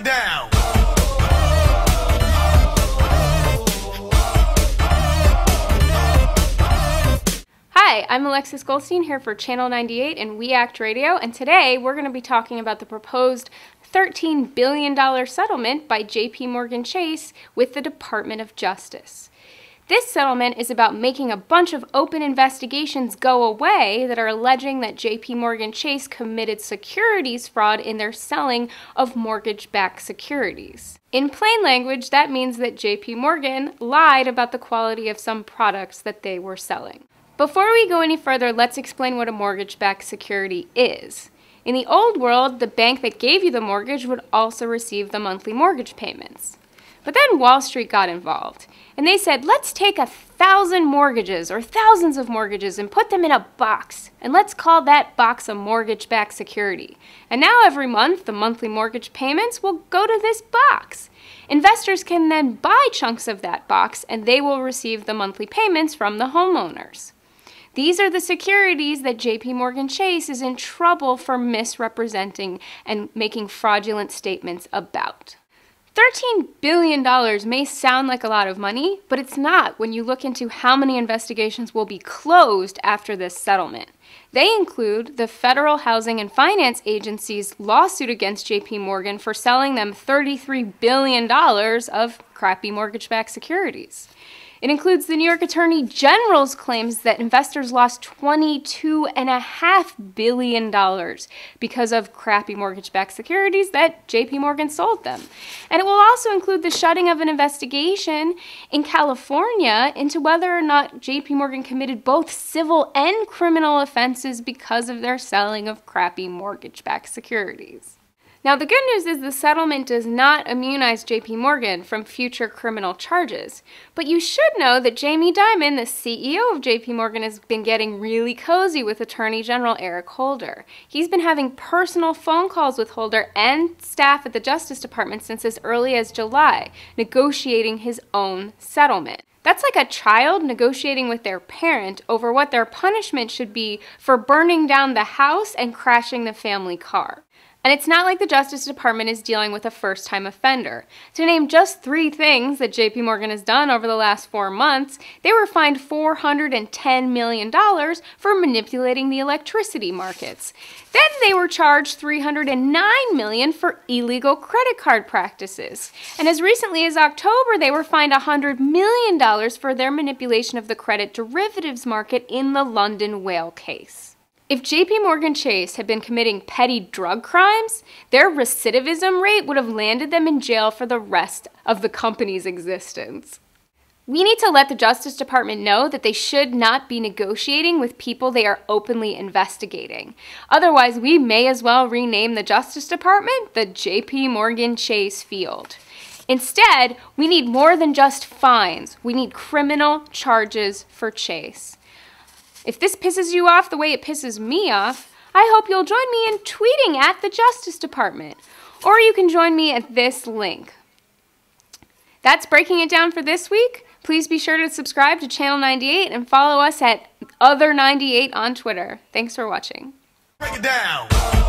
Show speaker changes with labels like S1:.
S1: it down.
S2: Hi, I'm Alexis Goldstein here for Channel 98 and We Act Radio, and today we're going to be talking about the proposed $13 billion settlement by JP Morgan Chase with the Department of Justice. This settlement is about making a bunch of open investigations go away that are alleging that JP Morgan Chase committed securities fraud in their selling of mortgage backed securities. In plain language, that means that JP Morgan lied about the quality of some products that they were selling. Before we go any further, let's explain what a mortgage backed security is. In the old world, the bank that gave you the mortgage would also receive the monthly mortgage payments. But then Wall Street got involved, and they said, let's take a thousand mortgages or thousands of mortgages and put them in a box, and let's call that box a mortgage backed security. And now every month, the monthly mortgage payments will go to this box. Investors can then buy chunks of that box, and they will receive the monthly payments from the homeowners. These are the securities that JP Morgan Chase is in trouble for misrepresenting and making fraudulent statements about. $13 billion may sound like a lot of money, but it's not when you look into how many investigations will be closed after this settlement. They include the Federal Housing and Finance Agency's lawsuit against JP Morgan for selling them $33 billion of crappy mortgage backed securities. It includes the New York Attorney General's claims that investors lost $22.5 billion because of crappy mortgage backed securities that JP Morgan sold them. And it will also include the shutting of an investigation in California into whether or not JP Morgan committed both civil and criminal offenses because of their selling of crappy mortgage backed securities. Now, the good news is the settlement does not immunize JP Morgan from future criminal charges. But you should know that Jamie Dimon, the CEO of JP Morgan, has been getting really cozy with Attorney General Eric Holder. He's been having personal phone calls with Holder and staff at the Justice Department since as early as July, negotiating his own settlement. That's like a child negotiating with their parent over what their punishment should be for burning down the house and crashing the family car. And it's not like the Justice Department is dealing with a first time offender. To name just three things that JP Morgan has done over the last four months, they were fined $410 million for manipulating the electricity markets. Then they were charged 309 million for illegal credit card practices. And as recently as October, they were fined $100 million for their manipulation of the credit derivatives market in the London whale case. If JP Morgan Chase had been committing petty drug crimes, their recidivism rate would have landed them in jail for the rest of the company's existence. We need to let the Justice Department know that they should not be negotiating with people they are openly investigating. Otherwise, we may as well rename the Justice Department the JP Morgan Chase Field. Instead, we need more than just fines. We need criminal charges for Chase. If this pisses you off the way it pisses me off, I hope you'll join me in tweeting at the Justice Department. Or you can join me at this link. That's breaking it down for this week. Please be sure to subscribe to Channel 98 and follow us at Other98 on Twitter. Thanks for watching.
S1: Break it down.